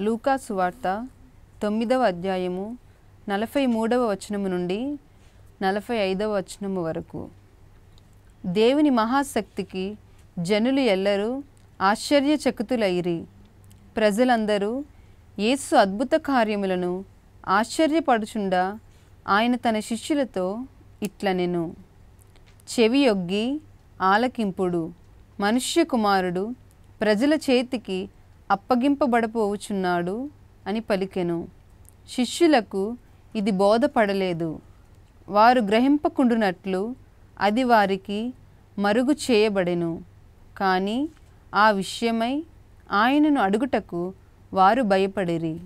లూకా సువార్త తొమ్మిదవ అధ్యాయము నలభై మూడవ వచనము నుండి నలభై ఐదవ వచనము వరకు. దేవుని మహాశక్తికి జనులు ఎల్లరూ ఆశ్చర్యచకుతులైరి. ప్రజలందరూ యేసు అద్భుత కార్యములను ఆశ్చర్యపడుచుండా ఆయన తన శిష్యులతో ఇట్లనెను. చెవి యొగ్గి ఆలకింపుడు మనుష్య కుమారుడు ప్రజల చేతికి అప్పగింపబడపోవుచున్నాడు అని పలికెను. శిష్యులకు ఇది బోధపడలేదు. వారు గ్రహింపకుండునట్లు అది వారికి మరుగు చేయబడెను. కానీ ఆ విషయమై ఆయనను అడుగుటకు వారు భయపడిరి.